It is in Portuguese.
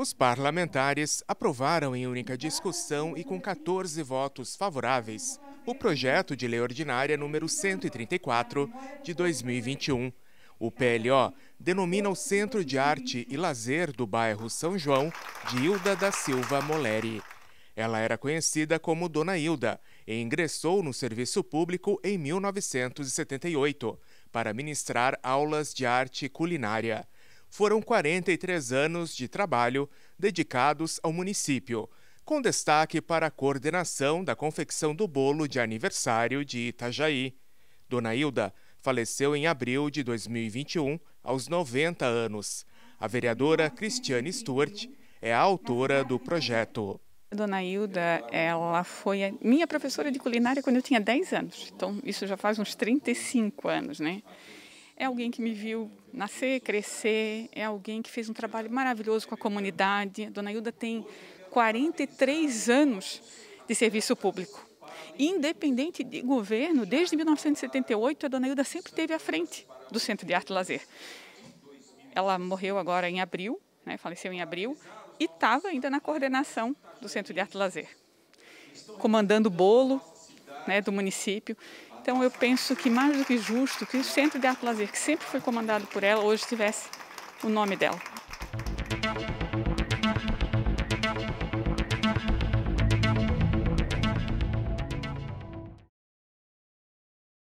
Os parlamentares aprovaram em única discussão e com 14 votos favoráveis o projeto de lei ordinária número 134 de 2021. O PLO denomina o Centro de Arte e Lazer do bairro São João de Hilda da Silva Moleri. Ela era conhecida como Dona Hilda e ingressou no serviço público em 1978 para ministrar aulas de arte culinária foram 43 anos de trabalho dedicados ao município, com destaque para a coordenação da confecção do bolo de aniversário de Itajaí. Dona Hilda faleceu em abril de 2021, aos 90 anos. A vereadora Cristiane Stuart é a autora do projeto. Dona Hilda, ela foi minha professora de culinária quando eu tinha 10 anos. Então, isso já faz uns 35 anos, né? É alguém que me viu nascer, crescer, é alguém que fez um trabalho maravilhoso com a comunidade. A dona Hilda tem 43 anos de serviço público. Independente de governo, desde 1978, a dona Hilda sempre esteve à frente do Centro de Arte e Lazer. Ela morreu agora em abril, né, faleceu em abril, e estava ainda na coordenação do Centro de Arte e Lazer, comandando o bolo né, do município. Então eu penso que mais do que justo que o Centro de Arte Lazer, que sempre foi comandado por ela, hoje tivesse o nome dela.